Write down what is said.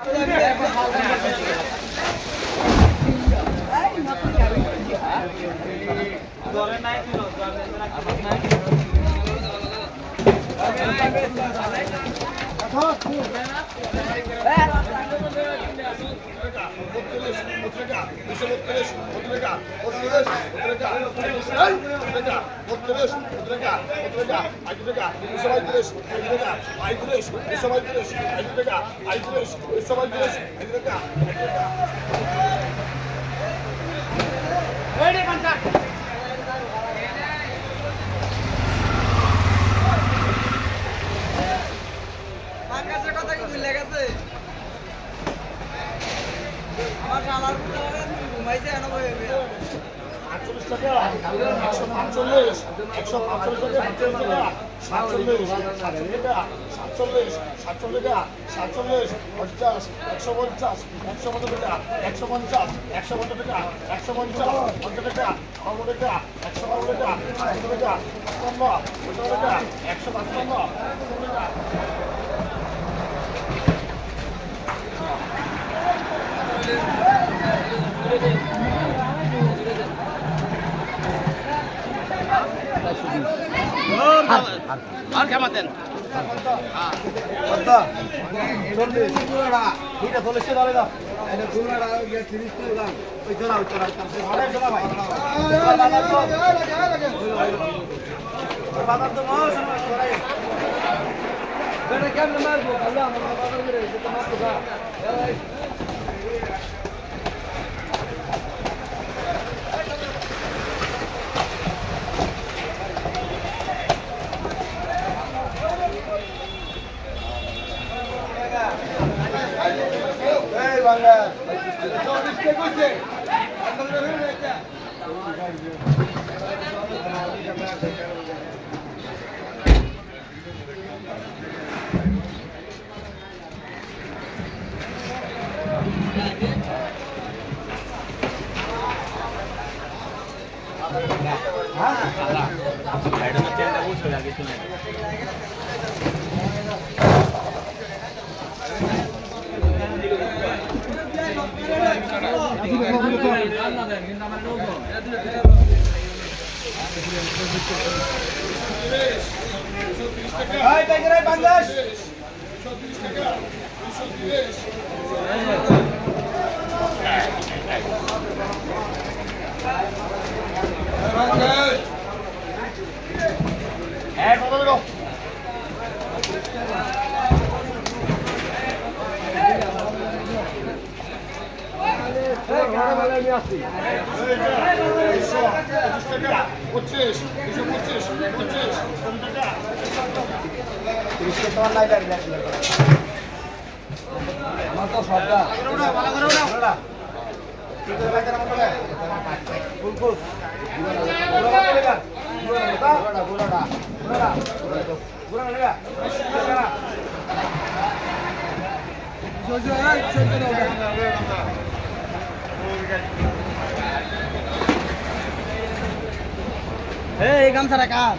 الله اکبر حاله اینه وترش وترجع وترش وترجع وترش وترجع وترجع وترجع وترش وترجع وترجع عيدرجع وسبع درش عيدرجع عيدرش وسبع درش عيدرجع عيدرش وسبع Ready, contact! আটচল্লিশ টাকা একশো পাঁচচল্লিশ একশো পাঁচচল্লিশ টাকা সাতচল্লিশ সাতচল্লিশ টাকা সাতচল্লিশ সাতচল্লিশ টাকা সাতচল্লিশ পঞ্চাশ একশো পঞ্চাশ একশো পঞ্চাশ টাকা একশো পঞ্চাশ একশো পঞ্চাশ টাকা একশো পঞ্চাশ পঞ্চাশ টাকা বারো টাকা একশো বারো টাকা পাঁচশো টাকা পঞ্চান্ন পঞ্চান্ন টাকা একশো পাঁচপান্ন টাকা আর খেমাতেন কেমন মারবো আল্লাহ মারবো हाँ। साइड में चेंज हो चला गया तुम्हें Vai, vai, vai, bandas! Vai, vai, vai! 絡みやすい。こっちへし、こっちへし、こっちへし、こっちへし。कृष्ण तो नहीं कर रहा है हम तो फाटा करोड़ा वाला करोड़ा करोड़ा ठीक है बेटा हम बोले फुल फुल करोड़ा करोड़ा करोड़ा करोड़ा करोड़ा करोड़ा करोड़ा जो जो है छोड़ दो এই গামছাটা কার